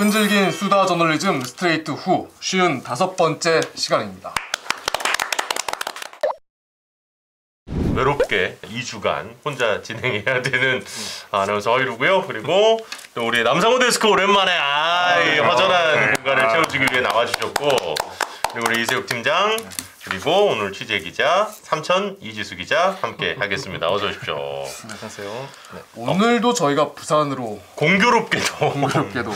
끈질긴 수다 저널리즘 스트레이트 후 쉬운 다섯 번째 시간입니다. 외롭게 2주간 혼자 진행해야 되는 아나운서 허이루고요. 그리고 또 우리 남상호 데스크 오랜만에 아이 허전한 공간을 채워주기 위해 나와주셨고 그리고 우리 이세욱 팀장 그리고 오늘 취재 기자 삼천 이지수 기자 함께 하겠습니다. 어서 오십시오. 안녕하세요. 네. 오늘도 저희가 부산으로 공교롭게도 공교롭게도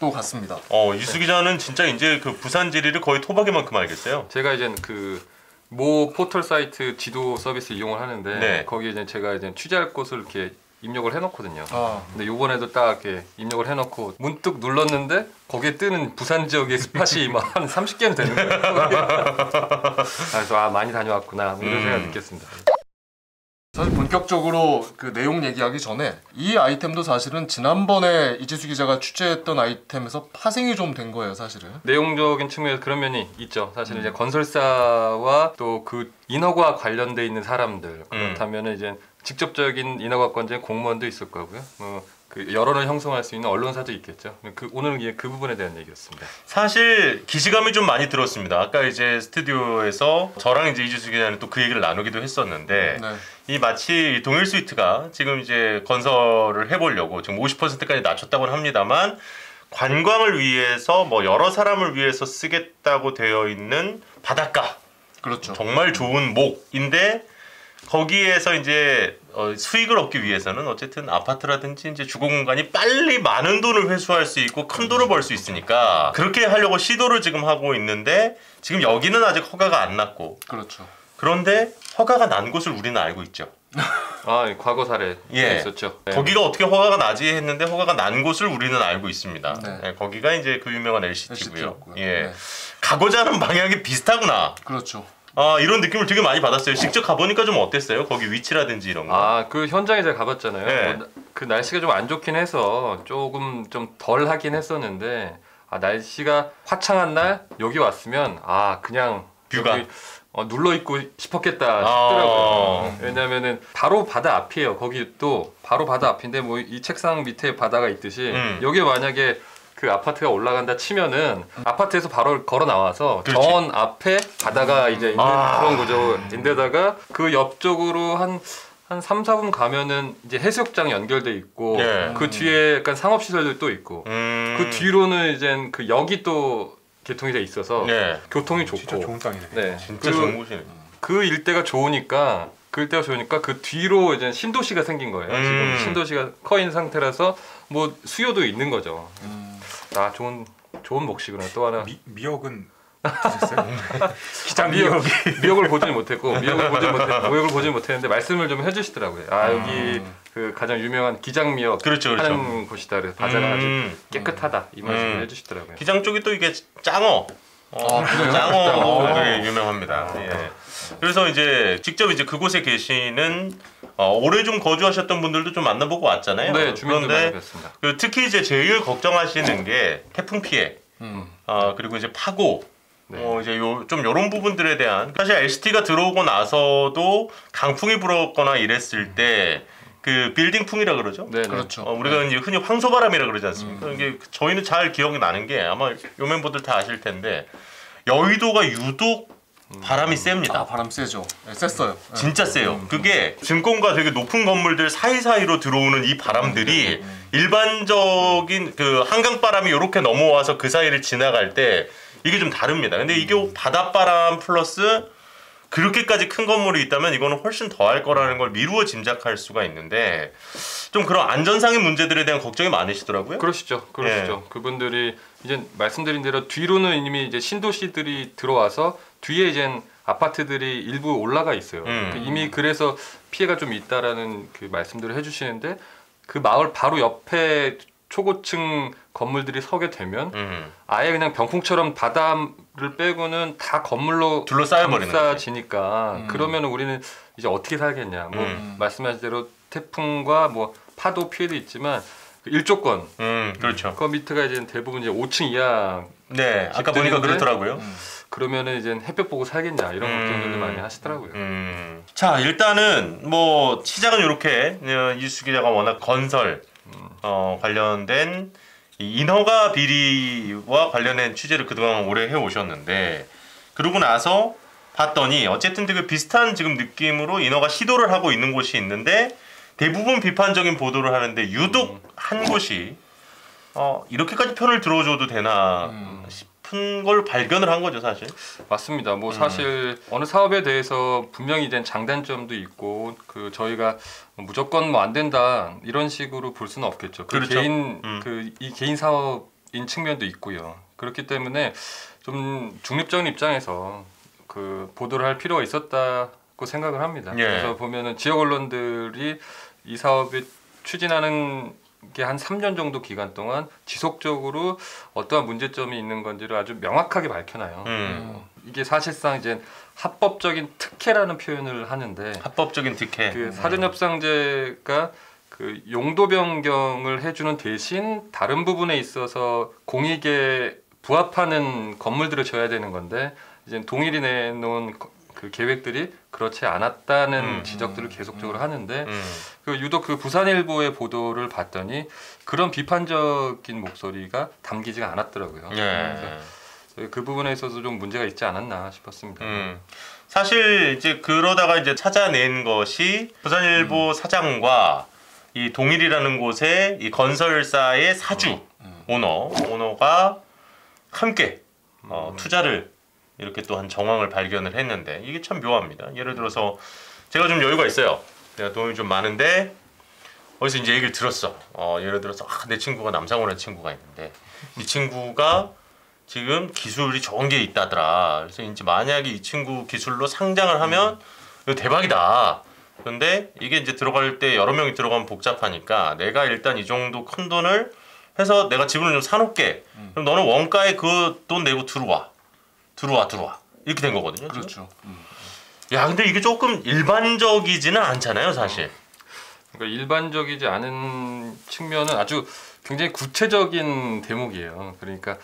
또 갔습니다. 어 이수 기자는 진짜 이제 그 부산 지리를 거의 토박이만큼 알겠어요. 제가 이제 그 모 포털 사이트 지도 서비스 이용을 하는데 네. 거기에 이제 제가 이제 취재할 곳을 이렇게 입력을 해놓거든요. 아, 근데 요번에도 딱 이렇게 입력을 해놓고 문득 눌렀는데 거기에 뜨는 부산 지역의 스팟이 막 한 30개는 되는 거예요. 그래서 아 많이 다녀왔구나 뭐 이런 음. 생각 느꼈습니다. 본격적으로 그 내용 얘기하기 전에 이 아이템도 사실은 지난번에 이지수 기자가 취재했던 아이템에서 파생이 좀 된 거예요, 사실은. 내용적인 측면에서 그런 면이 있죠. 사실 이제 건설사와 또 그 인허가 관련돼 있는 사람들 그렇다면 이제 직접적인 인허가권자인 공무원도 있을 거고요. 뭐 그 여론을 형성할 수 있는 언론사도 있겠죠. 그 오늘은 이제 그 부분에 대한 얘기였습니다. 사실 기시감이 좀 많이 들었습니다. 아까 이제 스튜디오에서 저랑 이제 이주수 기자는 또 그 얘기를 나누기도 했었는데 네. 이 마치 동일 스위트가 지금 이제 건설을 해보려고 지금 50%까지 낮췄다고는 합니다만 관광을 위해서 뭐 여러 사람을 위해서 쓰겠다고 되어 있는 바닷가 그렇죠. 정말 좋은 목인데 거기에서 이제 어, 수익을 얻기 위해서는 어쨌든 아파트라든지 이제 주거 공간이 빨리 많은 돈을 회수할 수 있고 큰 돈을 벌 수 있으니까 그렇게 하려고 시도를 지금 하고 있는데 지금 여기는 아직 허가가 안 났고 그렇죠. 그런데 허가가 난 곳을 우리는 알고 있죠. 아 과거 사례 예. 있었죠. 네. 거기가 어떻게 허가가 나지 했는데 허가가 난 곳을 우리는 알고 있습니다. 네. 예, 거기가 이제 그 유명한 LCT고요. LCT였고요. 예, 네. 가고자 하는 방향이 비슷하구나. 그렇죠. 아 이런 느낌을 되게 많이 받았어요. 직접 가보니까 좀 어땠어요? 거기 위치라든지 이런 거. 아 그 현장에 제가 가봤잖아요. 네. 뭐, 그 날씨가 좀 안 좋긴 해서 조금 좀 덜 하긴 했었는데 아 날씨가 화창한 날 여기 왔으면 아 그냥 뷰가. 여기, 어, 눌러 있고 싶었겠다 아. 싶더라고요. 왜냐면은 바로 바다 앞이에요. 거기 또 바로 바다 앞인데 뭐 이 책상 밑에 바다가 있듯이 음. 여기에 만약에 그 아파트가 올라간다 치면은 아파트에서 바로 걸어 나와서 그렇지. 정원 앞에 바다가 이제 있는 아. 그런 구조인데다가 그 옆쪽으로 한한 3, 4분 가면은 이제 해수욕장 연결돼 있고 예. 그 뒤에 약간 상업 시설들 또 있고 음. 그 뒤로는 이제 그 역이 또 개통이 돼 있어서 네. 교통이 좋고 진짜 좋은 땅이네. 네. 진짜 그, 좋은 곳이네. 그 일대가 좋으니까 그 일대가 좋으니까 그 뒤로 이제 신도시가 생긴 거예요. 음. 지금 신도시가 커 있는 상태라서 뭐 수요도 있는 거죠. 음, 아 좋은 좋은 몫이구나 또 하나 미, 미역은 드셨어요? 기장 미역 미역을 보지는 못했고 미역을 보지 못했 미역을 보지 못했는데 말씀을 좀 해주시더라고요. 아 여기 그 가장 유명한 기장 미역 그렇죠, 그렇죠. 하는 곳이다. 그래서 바다가 아주 음. 깨끗하다 이 말씀을 음. 해주시더라고요. 기장 쪽이 또 이게 짱어. 어, 아? 짱어 아. 되게 유명합니다. 예. 그래서 이제 직접 이제 그곳에 계시는 어, 오래 좀 거주하셨던 분들도 좀 만나보고 왔잖아요. 네 그런데. 그 특히 이제 제일 걱정하시는 게 태풍 피해, 음. 어, 그리고 이제 파고, 네. 어, 이제 요, 좀 요런 부분들에 대한 사실 LCT가 들어오고 나서도 강풍이 불었거나 이랬을 때 그 빌딩풍이라 그러죠. 네, 네. 그렇죠. 어, 우리가 이제 흔히 황소바람이라 그러지 않습니까? 이게 저희는 잘 기억이 나는 게 아마 요 멤버들 다 아실 텐데 여의도가 유독 바람이 셉니다. 아 바람 세죠. 네, 셌어요. 네. 진짜 세요. 그게 증권가 되게 높은 건물들 사이사이로 들어오는 이 바람들이 일반적인 그 한강 바람이 이렇게 넘어와서 그 사이를 지나갈 때 이게 좀 다릅니다. 근데 이게 바닷바람 플러스 그렇게까지 큰 건물이 있다면 이거는 훨씬 더할 거라는 걸 미루어 짐작할 수가 있는데 좀 그런 안전상의 문제들에 대한 걱정이 많으시더라고요. 그러시죠, 그러시죠. 예. 그분들이 이제 말씀드린 대로 뒤로는 이미 이제 신도시들이 들어와서 뒤에 이제 아파트들이 일부 올라가 있어요. 음. 그 이미 그래서 피해가 좀 있다라는 그 말씀들을 해주시는데 그 마을 바로 옆에 초고층 건물들이 서게 되면 음. 아예 그냥 병풍처럼 바다를 빼고는 다 건물로. 감싸지니까 음. 그러면 우리는 이제 어떻게 살겠냐. 뭐 음. 말씀하신 대로 태풍과 뭐 파도 피해도 있지만 그 일조권 음, 그렇죠. 그 밑에가 이제 대부분 이제 5층 이하 네, 아까 보니까 그렇더라고요. 그러면은 이제 햇볕 보고 살겠냐 이런 음. 걱정들도 많이 하시더라고요. 음. 자 일단은 뭐 시작은 이렇게 어, 이수 기자가 워낙 건설 어, 관련된 이 인허가 비리와 관련된 취재를 그동안 오래 해 오셨는데 그러고 나서 봤더니 어쨌든 되게 비슷한 지금 느낌으로 인허가 시도를 하고 있는 곳이 있는데 대부분 비판적인 보도를 하는데 유독 한 곳이 어, 이렇게까지 편을 들어줘도 되나 음. 싶 은 걸 발견을 한 거죠 사실. 맞습니다. 음. 뭐 사실 어느 사업에 대해서 분명히 이제 장단점도 있고 그 저희가 무조건 뭐 안 된다 이런 식으로 볼 수는 없겠죠. 그 그렇죠. 개인 음. 그이 개인 사업인 측면도 있고요. 그렇기 때문에 좀 중립적인 입장에서 그 보도를 할 필요가 있었다고 생각을 합니다. 예. 그래서 보면은 지역 언론들이 이 사업을 추진하는 게 한 3년 정도 기간 동안 지속적으로 어떠한 문제점이 있는 건지를 아주 명확하게 밝혀놔요. 음. 이게 사실상 이제 합법적인 특혜라는 표현을 하는데 합법적인 특혜. 그 사전협상제가 그 용도 변경을 해주는 대신 다른 부분에 있어서 공익에 부합하는 건물들을 지어야 되는 건데 이제 동일이 내놓은 거- 그 계획들이 그렇지 않았다는 음. 지적들을 계속적으로 하는데 음. 그 유독 그 부산일보의 보도를 봤더니 그런 비판적인 목소리가 담기지가 않았더라고요. 예. 그래서 그 부분에 있어서 좀 문제가 있지 않았나 싶었습니다. 음. 사실 이제 그러다가 이제 찾아낸 것이 부산일보 사장과 이 동일이라는 곳의 이 건설사의 사주 오너 오너가 함께 어, 투자를 이렇게 또한 정황을 발견을 했는데 이게 참 묘합니다. 예를 들어서 제가 좀 여유가 있어요. 내가 돈이 좀 많은데 어디서 이제 얘기를 들었어. 어, 예를 들어서 아, 내 친구가 남상호라는 친구가 있는데 이 친구가 지금 기술이 좋은 게 있다더라. 그래서 이제 만약에 이 친구 기술로 상장을 하면 이거 대박이다. 그런데 이게 이제 들어갈 때 여러 명이 들어가면 복잡하니까 내가 일단 이 정도 큰 돈을 해서 내가 지분을 좀 사놓게. 그럼 너는 원가에 그 돈 내고 들어와. 들어와 들어와. 이렇게 된 거거든요. 그렇죠. 음. 야 근데 이게 조금 일반적이지는 않잖아요 사실. 그러니까 일반적이지 않은 측면은 아주 굉장히 구체적인 대목이에요. 그러니까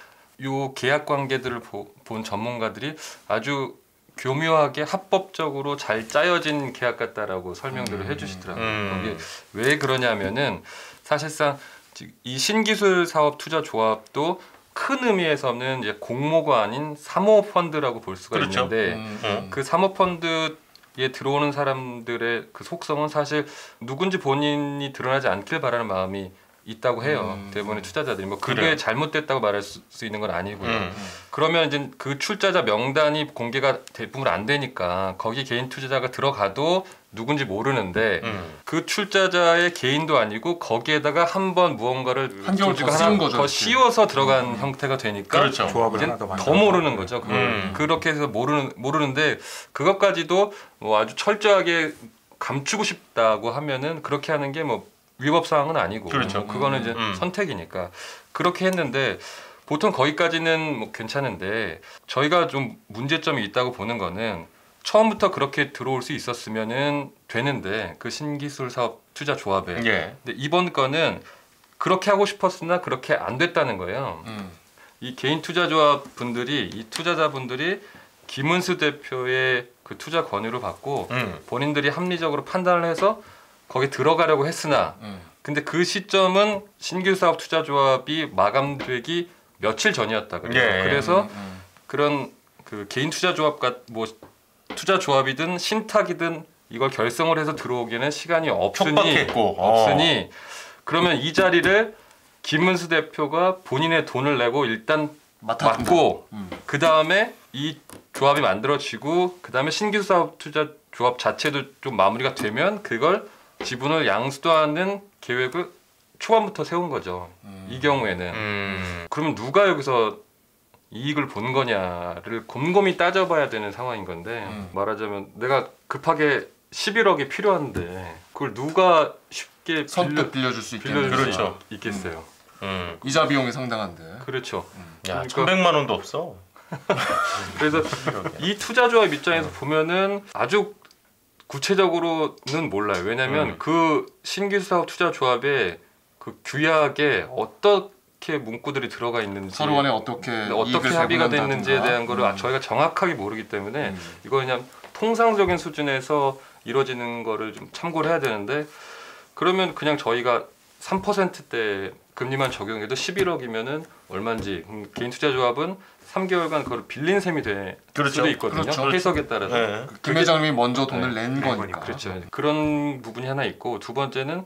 요 계약 관계들을 보- 본 전문가들이 아주 교묘하게 합법적으로 잘 짜여진 계약 같다라고 설명들을 해주시더라고요. 음. 거기 왜 그러냐면은 사실상 지- 이 신기술 사업 투자 조합도 큰 의미에서는 이제 공모가 아닌 사모 펀드라고 볼 수가 그렇죠. 있는데 음, 음. 그 사모 펀드에 들어오는 사람들의 그 속성은 사실 누군지 본인이 드러나지 않길 바라는 마음이 있다고 해요. 음. 대부분의 투자자들이 뭐 그게 그래요. 잘못됐다고 말할 수, 수 있는 건 아니고요. 음. 그러면 이제 그 출자자 명단이 공개가 대부분 안 되니까 거기 개인 투자자가 들어가도 누군지 모르는데 음. 그 출자자의 개인도 아니고 거기에다가 한 번 무언가를 한겨울 조직 더 하나 거죠, 더. 씌워서 들어간 형태가 되니까 그렇죠. 조합을 이제 하나 더. 더 모르는 거죠. 그걸 음. 그렇게 해서 모르는 모르는데 그것까지도 뭐 아주 철저하게 감추고 싶다고 하면은 그렇게 하는 게 뭐 위법 사항은 아니고 그렇죠. 뭐 그거는 이제 음. 선택이니까 그렇게 했는데 보통 거기까지는 뭐 괜찮은데 저희가 좀 문제점이 있다고 보는 거는 처음부터 그렇게 들어올 수 있었으면은 되는데 그 신기술 사업 투자 조합에 예. 근데 이번 건은 그렇게 하고 싶었으나 그렇게 안 됐다는 거예요. 음. 이 개인 투자 조합 분들이 이 투자자 분들이 김은수 대표의 그 투자 권유를 받고 음. 본인들이 합리적으로 판단을 해서 거기 들어가려고 했으나 음. 근데 그 시점은 신규 사업 투자 조합이 마감되기 며칠 전이었다 그래요. 예. 그래서 음. 그런 그 개인 투자 조합과 뭐 투자 조합이든 신탁이든 이걸 결성을 해서 들어오기에는 시간이 없으니 촉박했고. 어. 없으니 그러면 이 자리를 김은수 대표가 본인의 돈을 내고 일단 맡아둔다. 맡고 음. 그 다음에 이 조합이 만들어지고 그 다음에 신규 사업 투자 조합 자체도 좀 마무리가 되면 그걸 지분을 양수도하는 계획을 초반부터 세운 거죠. 음. 이 경우에는 음. 그러면 누가 여기서 이익을 본 거냐를 곰곰이 따져봐야 되는 상황인 건데 음. 말하자면 내가 급하게 11억이 필요한데 그걸 누가 쉽게 선뜻 빌려 줄 수 있겠네. 빌려, 빌려줄 그렇죠. 수 있겠어요. 음. 이자 비용이 상당한데. 그렇죠. 야, 그러니까- 천백만 원도 없어. 그래서 이 투자 조합 입장에서 보면은 아주 구체적으로는 몰라요. 왜냐하면 음. 그 신규 사업 투자 조합에 그 규약에 어떻게 문구들이 들어가 있는지 서로 간에 어떻게 어떻게 이익을 합의가. 됐는지에 대한 거를 음. 저희가 정확하게 모르기 때문에 음. 이거 그냥 통상적인 수준에서 이루어지는 거를 좀 참고를 해야 되는데 그러면 그냥 저희가 3%대 금리만 적용해도 11억이면은 얼마인지 개인 투자 조합은 3개월간 그걸 빌린 셈이 될 그렇죠. 수도 있거든요. 그렇죠. 해석에 따라서. 네. 김 회장님이 먼저 돈을 낸낸 거니까. 그렇죠. 그런 부분이 하나 있고 두 번째는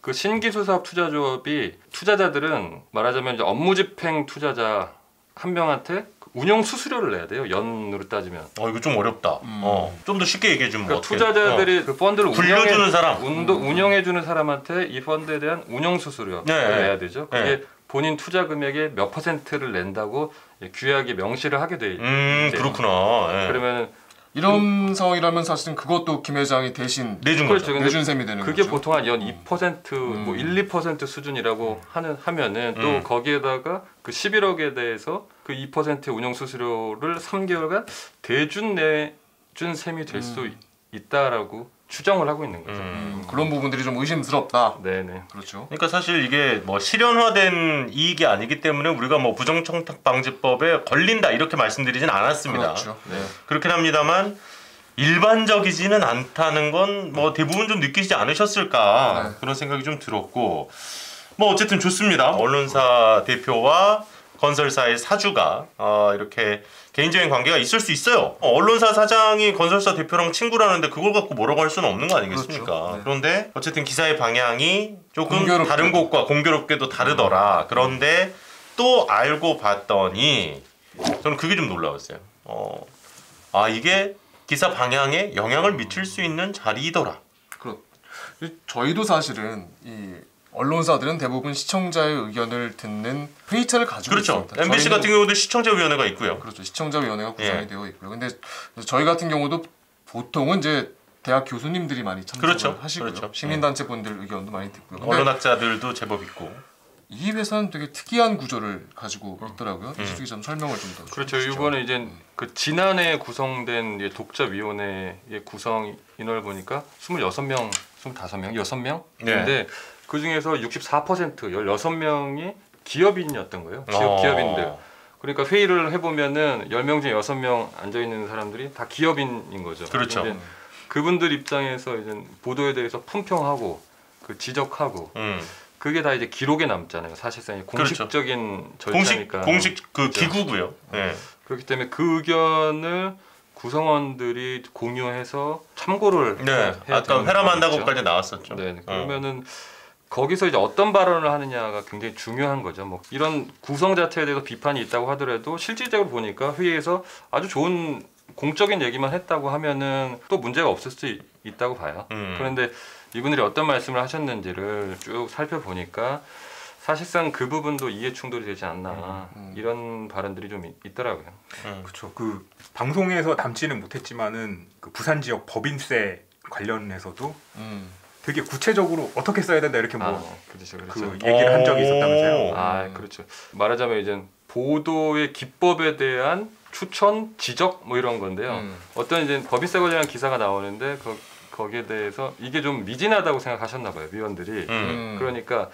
그 신기술 사업 투자 조합이 투자자들은 말하자면 이제 업무 집행 투자자 한 명한테 그 운영 수수료를 내야 돼요. 연으로 따지면. 어 이거 좀 어렵다. 음. 어, 좀 더 쉽게 얘기해 주면 그러니까? 투자자들이 그 펀드를 어. 굴려주는 사람. 운도, 운영해 주는 사람한테 이 펀드에 대한 운영 수수료를 네. 내야 되죠. 그게 네. 본인 투자 금액의 몇 퍼센트를 낸다고 규약에 명시를 하게 돼. 음 네. 그렇구나. 예. 그러면 이런 상황이라면 사실은 그것도 김 회장이 대신 내준 그렇죠. 거죠. 내준 셈이 되는 그게 거죠. 보통 한연 2%, 뭐 음. 1, 2% 수준이라고 하는 하면은 또 음. 거기에다가 그 11억에 대해서 그 2%의 운영 수수료를 3개월간 대준 내준 셈이 될수 음. 있다라고 추정을 하고 있는 거죠. 음. 그런 부분들이 좀 의심스럽다. 네네. 그렇죠. 그러니까 사실 이게 뭐 실현화된 이익이 아니기 때문에 우리가 뭐 부정청탁 방지법에 걸린다 이렇게 말씀드리진 않았습니다. 그렇죠. 네. 그렇긴 합니다만 일반적이지는 않다는 건 뭐 대부분 좀 느끼지 않으셨을까 네. 그런 생각이 좀 들었고 뭐 어쨌든 좋습니다. 언론사 대표와 건설사의 사주가 어, 이렇게 개인적인 관계가 있을 수 있어요. 어, 언론사 사장이 건설사 대표랑 친구라는데 그걸 갖고 뭐라고 할 수는 없는 거 아니겠습니까? 그렇죠. 네. 그런데 어쨌든 기사의 방향이 조금 공교롭게도. 다른 곳과 공교롭게도 다르더라. 그런데 또 알고 봤더니 저는 그게 좀 놀라웠어요. 어, 아 이게 기사 방향에 영향을 미칠 수 있는 자리이더라. 그렇. 저희도 사실은 이 언론사들은 대부분 시청자의 의견을 듣는 회의체를 가지고 그렇죠. 있습니다. MBC 같은 경우도 시청자위원회가 있고요. 그렇죠. 시청자위원회가 구성이 예. 되어 있고요. 근데 저희 같은 경우도 보통은 이제 대학 교수님들이 많이 참석을 그렇죠. 하시고요. 그렇죠. 시민단체 분들 의견도 많이 듣고요. 언론학자들도 제법 있고. 이 회사는 되게 특이한 구조를 가지고 있더라고요. 음. 이수기 좀 설명을 좀 더. 그렇죠. 이번에 이제 그 지난해 구성된 독자위원회의 구성 인원을 보니까 26명, 25명, 6명. 네. 그 중에서 64% 16명이 기업인이었던 거예요. 기업 어. 기업인들. 그러니까 회의를 해보면은 10명 중에 6명 앉아 있는 사람들이 다 기업인인 거죠. 그렇죠. 그분들 입장에서 이제 보도에 대해서 품평하고 그 지적하고 음. 그게 다 이제 기록에 남잖아요. 사실상 공식적인 그렇죠. 공식 절차니까. 공식 그 그렇죠. 기구고요. 네. 그렇기 때문에 그 의견을 구성원들이 공유해서 참고를 네. 아까 회람한다고까지 나왔었죠. 네, 어. 그러면은 거기서 이제 어떤 발언을 하느냐가 굉장히 중요한 거죠. 뭐 이런 구성 자체에 대해서 비판이 있다고 하더라도 실질적으로 보니까 회의에서 아주 좋은 공적인 얘기만 했다고 하면은 또 문제가 없을 수 있, 있다고 봐요. 음. 그런데 이분들이 어떤 말씀을 하셨는지를 쭉 살펴보니까 사실상 그 부분도 이해 충돌이 되지 않나 음. 이런 발언들이 좀 있, 있더라고요. 음. 그렇죠. 그 방송에서 담지는 못했지만은 그 부산 지역 법인세 관련해서도 음. 되게 구체적으로 어떻게 써야 된다 이렇게 뭐 아, 그렇죠, 그 그렇죠. 얘기를 한 적이 있었다면서요. 오. 아, 그렇죠. 말하자면 이제 보도의 기법에 대한 추천, 지적 뭐 이런 건데요. 음. 어떤 이제 법인세 관련한 기사가 나오는데 거, 거기에 대해서 이게 좀 미진하다고 생각하셨나 봐요 위원들이. 음. 음. 그러니까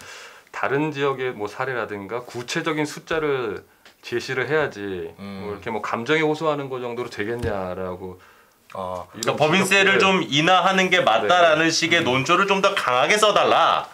다른 지역의 뭐 사례라든가 구체적인 숫자를 제시를 해야지 음. 뭐 이렇게 뭐 감정에 호소하는 거 정도로 되겠냐라고 아, 그러니까 법인세를 좀 인하하는 게 맞다라는 식의 논조를 좀 더 강하게 써달라.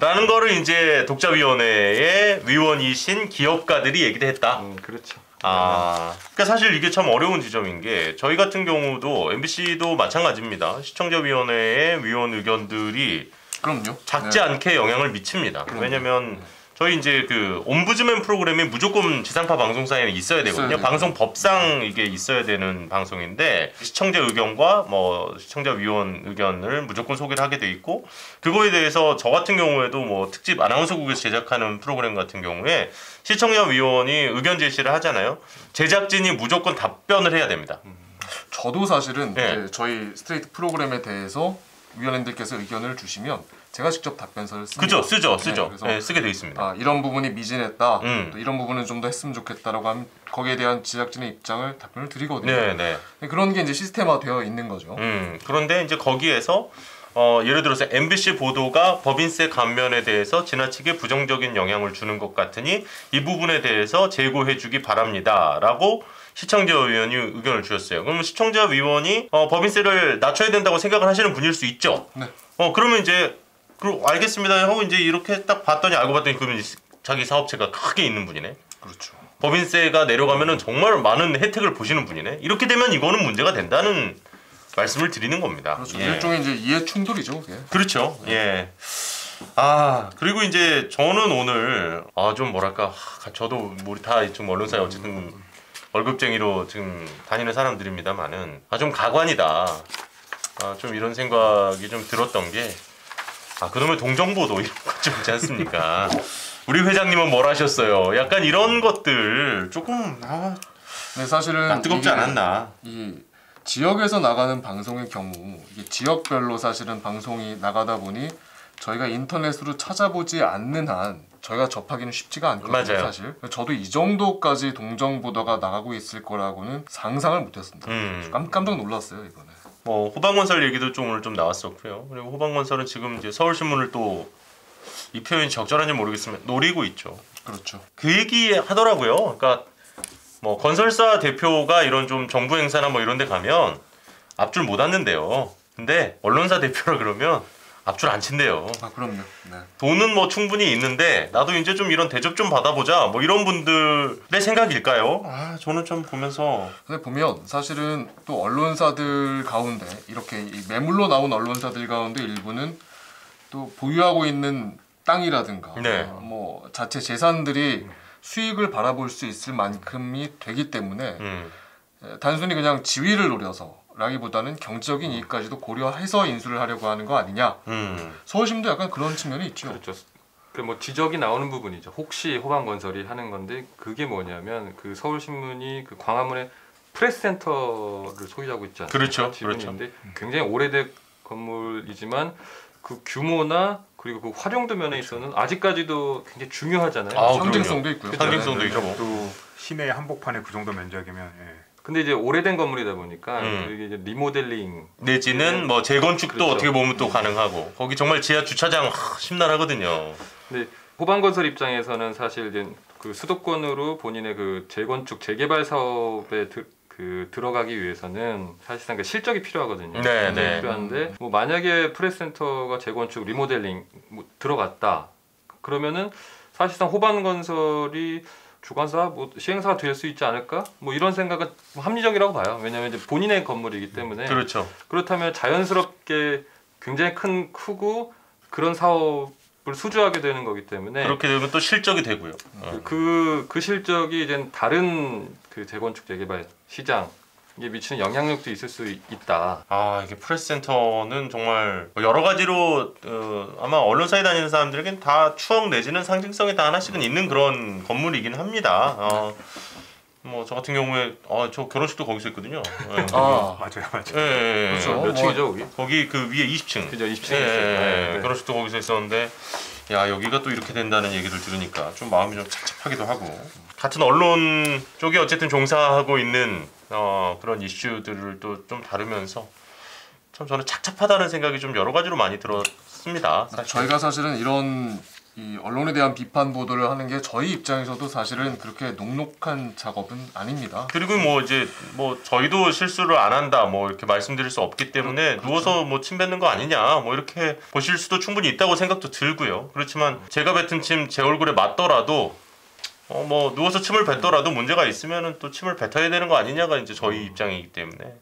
라는 거를 이제 독자위원회의 위원이신 기업가들이 얘기를 했다. 음, 그렇죠. 아, 그러니까 사실 이게 참 어려운 지점인 게 저희 같은 경우도 MBC도 마찬가지입니다. 시청자위원회의 위원 의견들이 그럼요. 작지 네. 않게 영향을 미칩니다. 그럼요. 왜냐면 저희 이제 그 옴부즈맨 프로그램이 무조건 지상파 방송사에는 있어야 되거든요. 있어야 되죠. 방송 법상 이게 있어야 되는 방송인데 시청자 의견과 뭐 시청자 위원 의견을 무조건 소개를 하게 돼 있고 그거에 대해서 저 같은 경우에도 뭐 특집 아나운서국에서 제작하는 프로그램 같은 경우에 시청자 위원이 의견 제시를 하잖아요. 제작진이 무조건 답변을 해야 됩니다. 저도 사실은 네. 저희 스트레이트 프로그램에 대해서 위원님들께서 의견을 주시면 제가 직접 답변서를 씁니다. 그죠? 쓰죠, 네, 쓰죠. 그래서 네, 쓰게 돼 있습니다. 아, 이런 부분이 미진했다. 음. 또 이런 부분은 좀 더 했으면 좋겠다라고 하면 거기에 대한 제작진의 입장을 답변을 드리거든요. 네, 네. 그런 게 이제 시스템화되어 있는 거죠. 음, 그런데 이제 거기에서 어, 예를 들어서 MBC 보도가 법인세 감면에 대해서 지나치게 부정적인 영향을 주는 것 같으니 이 부분에 대해서 제고해주기 바랍니다라고 시청자 위원이 의견을 주셨어요. 그러면 시청자 위원이 어, 법인세를 낮춰야 된다고 생각을 하시는 분일 수 있죠. 네. 어 그러면 이제 그 알겠습니다 하고 이제 이렇게 딱 봤더니 알고 봤더니 그러면 자기 사업체가 크게 있는 분이네. 그렇죠. 법인세가 내려가면은 정말 많은 혜택을 보시는 분이네. 이렇게 되면 이거는 문제가 된다는 말씀을 드리는 겁니다. 그렇죠. 예. 일종의 이제 이해 충돌이죠. 그게. 그렇죠. 예. 아 그리고 이제 저는 오늘 아 좀 뭐랄까 하, 저도 우리 다좀 언론사에 어쨌든 월급쟁이로 지금 다니는 사람들입니다만은 아 좀 가관이다. 아 좀 이런 생각이 좀 들었던 게 아 그놈의 동정보도 이런 거좀 있지 않습니까? 우리 회장님은 뭘 하셨어요? 약간 이런 것들 조금 아, 근데 사실은 나 뜨겁지 이게 않았나? 이 지역에서 나가는 방송의 경우 이게 지역별로 사실은 방송이 나가다 보니 저희가 인터넷으로 찾아보지 않는 한 저희가 접하기는 쉽지가 않거든요 맞아요. 사실 저도 이 정도까지 동정 보도가 나가고 있을 거라고는 상상을 못했습니다 음. 깜, 깜짝 놀랐어요 이번에 뭐 호방건설 얘기도 좀 오늘 좀 나왔었고요. 그리고 호방건설은 지금 이제 서울신문을 또 이 표현이 적절한지 모르겠지만 노리고 있죠. 그렇죠 그 얘기 하더라고요. 그러니까 뭐 건설사 대표가 이런 좀 정부 행사나 뭐 이런 데 가면 앞줄 못 앉는데요. 근데 언론사 대표라 그러면 앞줄 안 친대요. 아 그럼요 네. 돈은 뭐 충분히 있는데 나도 이제 좀 이런 대접 좀 받아보자 뭐 이런 분들의 생각일까요? 아 저는 좀 보면서 근데 보면 사실은 또 언론사들 가운데 이렇게 이 매물로 나온 언론사들 가운데 일부는 또 보유하고 있는 땅이라든가 네. 뭐 자체 재산들이 수익을 바라볼 수 있을 만큼이 되기 때문에 음, 에, 단순히 그냥 지위를 노려서 라기보다는 경제적인 이익까지도 고려해서 인수를 하려고 하는 거 아니냐 음, 서울신문도 약간 그런 측면이 있죠. 그렇죠. 그뭐 지적이 나오는 부분이죠. 혹시 호방건설이 하는 건데 그게 뭐냐면 그 서울신문이 그 광화문에 프레스센터를 소유하고 있지 않습니까? 그렇죠, 지분인데 굉장히 오래된 건물이지만 그 규모나 그리고 그 활용도 면에 있어서는 아직까지도 굉장히 중요하잖아요. 아, 상징성도 있고요. 상징성도 네, 네. 있고. 또 시내 한복판에 그 정도 면적이면 예. 근데 이제 오래된 건물이다 보니까 음. 이게 이제 리모델링 내지는 뭐 재건축도 그렇죠. 어떻게 보면 또 가능하고 거기 정말 지하 주차장 하, 심란하거든요. 근데 호반건설 입장에서는 사실 이제 그 수도권으로 본인의 그 재건축 재개발 사업에 드, 그 들어가기 위해서는 사실상 그 실적이 필요하거든요. 네, 네. 필요한데 뭐 만약에 프레스센터가 재건축 리모델링 뭐 들어갔다 그러면은 사실상 호반건설이 주관사 뭐 시행사가 될 수 있지 않을까? 뭐 이런 생각은 합리적이라고 봐요. 왜냐하면 이제 본인의 건물이기 때문에 그렇죠. 그렇다면 자연스럽게 굉장히 큰 크고 그런 사업을 수주하게 되는 거기 때문에 그렇게 되면 또 실적이 되고요. 어. 그, 그 실적이 이제 다른 그 재건축 재개발 시장 에 미치는 영향력도 있을 수 있- 있다. 아 이게 프레스센터는 정말 여러 가지로 어, 아마 언론사에 다니는 사람들에겐 다 추억 내지는 상징성이 다 하나씩은 있는 그런 건물이긴 합니다. 어, 뭐저 같은 경우에 어, 저 결혼식도 거기서 했거든요. 예. 아 맞아요, 맞아요. 예, 예, 예. 그렇죠. 몇 뭐- 층이죠, 거기? 거기 그 위에 20층. 그죠, 20층에 예. 예, 예. 네. 결혼식도 거기서 했었는데 야 여기가 또 이렇게 된다는 얘기를 들으니까 좀 마음이 좀 착잡하기도 하고 같은 언론 쪽에 어쨌든 종사하고 있는 어, 그런 이슈들을 또 좀 다루면서 참 저는 착잡하다는 생각이 좀 여러 가지로 많이 들었습니다. 사실. 저희가 사실은 이런 이 언론에 대한 비판 보도를 하는 게 저희 입장에서도 사실은 그렇게 녹록한 작업은 아닙니다. 그리고 뭐 이제 뭐 저희도 실수를 안 한다 뭐 이렇게 말씀드릴 수 없기 때문에 그렇죠. 누워서 뭐 침 뱉는 거 아니냐 뭐 이렇게 보실 수도 충분히 있다고 생각도 들고요. 그렇지만 제가 뱉은 침 제 얼굴에 맞더라도 어 뭐 누워서 침을 뱉더라도 문제가 있으면은 또 침을 뱉어야 되는 거 아니냐가 이제 저희 입장이기 때문에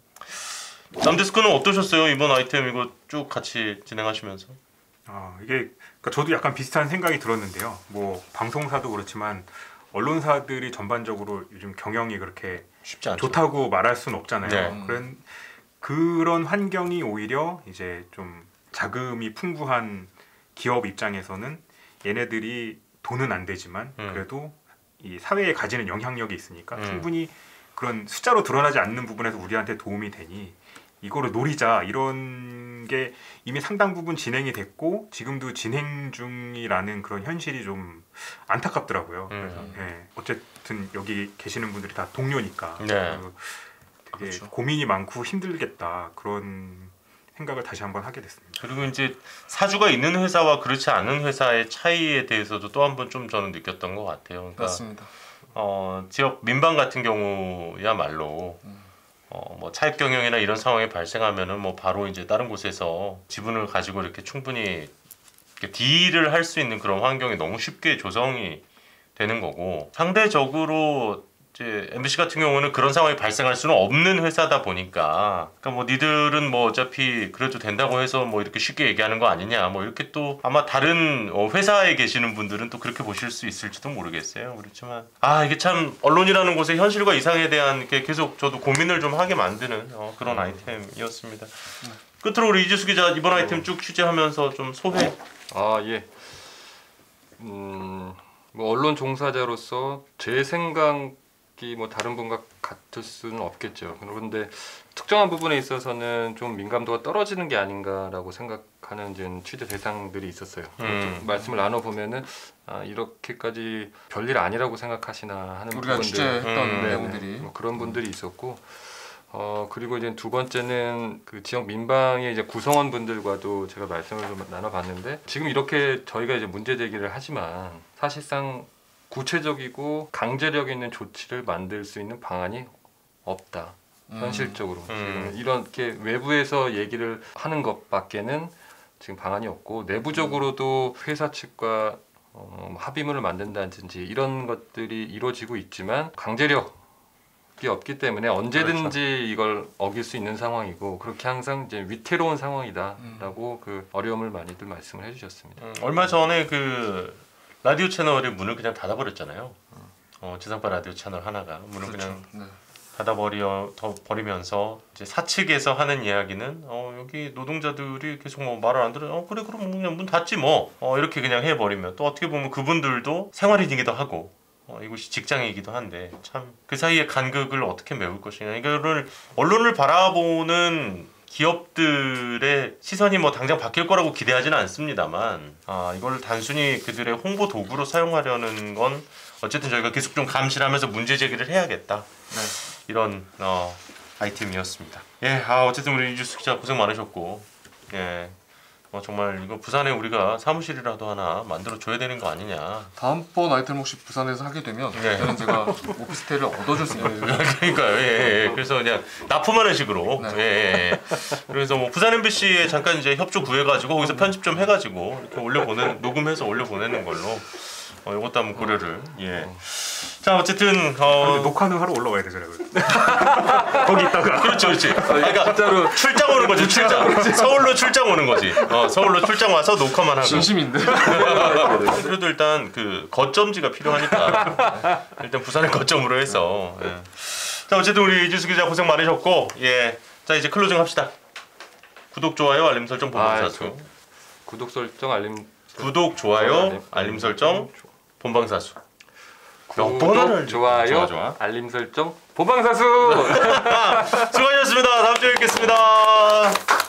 남데스크는 어떠셨어요 이번 아이템 이거 쭉 같이 진행하시면서 아, 이게 그러니까 저도 약간 비슷한 생각이 들었는데요. 뭐 방송사도 그렇지만 언론사들이 전반적으로 요즘 경영이 그렇게 쉽지 않죠. 좋다고 말할 수는 없잖아요. 네. 그런 그런 환경이 오히려 이제 좀 자금이 풍부한 기업 입장에서는 얘네들이 돈은 안 되지만 음. 그래도 이 사회에 가지는 영향력이 있으니까 음. 충분히 그런 숫자로 드러나지 않는 부분에서 우리한테 도움이 되니 이거를 노리자 이런 게 이미 상당 부분 진행이 됐고 지금도 진행 중이라는 그런 현실이 좀 안타깝더라고요. 음. 그래서 예, 어쨌든 여기 계시는 분들이 다 동료니까 네. 그 되게 그렇죠. 고민이 많고 힘들겠다 그런 생각을 다시 한번 하게 됐습니다. 그리고 이제 사주가 있는 회사와 그렇지 않은 회사의 차이에 대해서도 또 한 번 좀 저는 느꼈던 것 같아요. 그러니까 맞습니다. 어, 지역 민방 같은 경우야말로 어, 뭐 차입 경영이나 이런 상황이 발생하면은 뭐 바로 이제 다른 곳에서 지분을 가지고 이렇게 충분히 이렇게 딜을 할 수 있는 그런 환경이 너무 쉽게 조성이 되는 거고 상대적으로 이제 MBC 같은 경우는 그런 상황이 발생할 수는 없는 회사다 보니까. 그러니까 뭐 니들은 뭐 어차피 그래도 된다고 해서 뭐 이렇게 쉽게 얘기하는 거 아니냐. 뭐 이렇게 또 아마 다른 어, 회사에 계시는 분들은 또 그렇게 보실 수 있을지도 모르겠어요. 그렇지만. 아 이게 참 언론이라는 곳의 현실과 이상에 대한 게 계속 저도 고민을 좀 하게 만드는 어, 그런 아이템이었습니다. 끝으로 우리 이지수 기자 이번 아이템 쭉 취재하면서 좀 소회. 아 예. 음, 뭐 언론 종사자로서 제 생각 이뭐 다른 분과 같을 수는 없겠죠. 그런데 특정한 부분에 있어서는 좀 민감도가 떨어지는 게 아닌가라고 생각하는 이제 취재 대상들이 있었어요. 음. 말씀을 나눠 보면은 아, 이렇게까지 별일 아니라고 생각하시나 하는 우리가 부분들. 취재했던 음, 네, 내용들이 뭐 그런 분들이 있었고 어 그리고 이제 두 번째는 그 지역 민방의 이제 구성원 분들과도 제가 말씀을 좀 나눠봤는데 지금 이렇게 저희가 이제 문제 제기를 하지만 사실상 구체적이고 강제력 있는 조치를 만들 수 있는 방안이 없다 음. 현실적으로 음. 지금 이렇게 외부에서 얘기를 하는 것밖에는 지금 방안이 없고 내부적으로도 회사 측과 어, 합의문을 만든다든지 이런 것들이 이루어지고 있지만 강제력이 없기 때문에 언제든지 이걸 어길 수 있는 상황이고 그렇게 항상 이제 위태로운 상황이다라고 그 어려움을 많이들 말씀을 해주셨습니다. 음, 얼마 전에 그 라디오 채널의 문을 그냥 닫아버렸잖아요. 어, 지상파 라디오 채널 하나가 문을 그냥 네. 닫아버려 더 버리면서 이제 사측에서 하는 이야기는 어, 여기 노동자들이 계속 뭐 말을 안 들어. 어 그래 그럼 그냥 문 닫지 뭐. 어, 이렇게 그냥 해버리면 또 어떻게 보면 그분들도 생활인이기도 하고. 어, 이곳이 직장이기도 한데 참 그 사이에 간극을 어떻게 메울 것이냐 이거를 언론을 바라보는 기업들의 시선이 뭐 당장 바뀔 거라고 기대하지는 않습니다만 아 이걸 단순히 그들의 홍보 도구로 사용하려는 건 어쨌든 저희가 계속 좀 감시하면서 문제 제기를 해야겠다 네. 이런 어, 아이템이었습니다. 예, 아 어쨌든 우리 이주수 기자 고생 많으셨고 예. 어, 정말 이거 부산에 우리가 사무실이라도 하나 만들어 줘야 되는 거 아니냐. 다음번 아이템 혹시 부산에서 하게 되면 네. 그때는 제가 오피스텔을 얻어줄 수 있는 그러니까요. 예, 예, 예. 그래서 그냥 납품하는 식으로. 네. 예, 예. 그래서 뭐 부산 MBC에 잠깐 이제 협조 구해가지고 거기서 편집 좀 해가지고 이렇게 올려보내 녹음해서 올려보내는 걸로. 어, 이것도 한번 고려를. 예. 자 어쨌든 어. 녹화는 하러 올라와야 되잖아요. 거기 있다가 그렇지, 그렇지. 그러니까 진짜로 출장 오는 거지, 출장. 서울로 출장 오는 거지. 어, 서울로 출장 와서 녹화만 하고. 진심인데 그래도 일단 그 거점지가 필요하니까 일단 부산을 거점으로 해서. 예. 자 어쨌든 우리 이지수 기자 고생 많으셨고 예. 자 이제 클로징 합시다. 구독 좋아요 알림 설정 아, 사수. 구독 설정 알림 구독 좋아요 알림 설정 본방사수. 몇 번을 좋아요, 좋아, 좋아. 알림 설정, 본방사수. 수고하셨습니다. 다음 주에 뵙겠습니다.